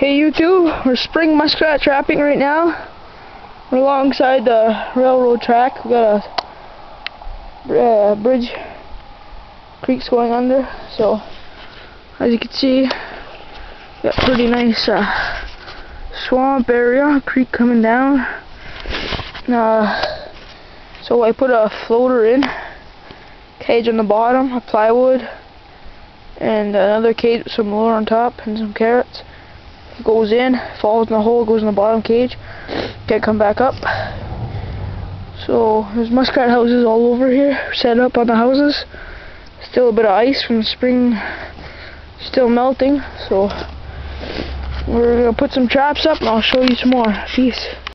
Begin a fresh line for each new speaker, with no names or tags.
Hey YouTube, we're spring muskrat trapping right now. We're alongside the railroad track. We got a uh, bridge, creeks going under. So, as you can see, got pretty nice uh, swamp area, creek coming down. Uh, so I put a floater in, cage on the bottom, a plywood, and another cage with some lure on top and some carrots. Goes in, falls in the hole, goes in the bottom cage, can't come back up. So there's muskrat houses all over here, set up on the houses. Still a bit of ice from the spring, still melting. So we're gonna put some traps up and I'll show you some more. Peace.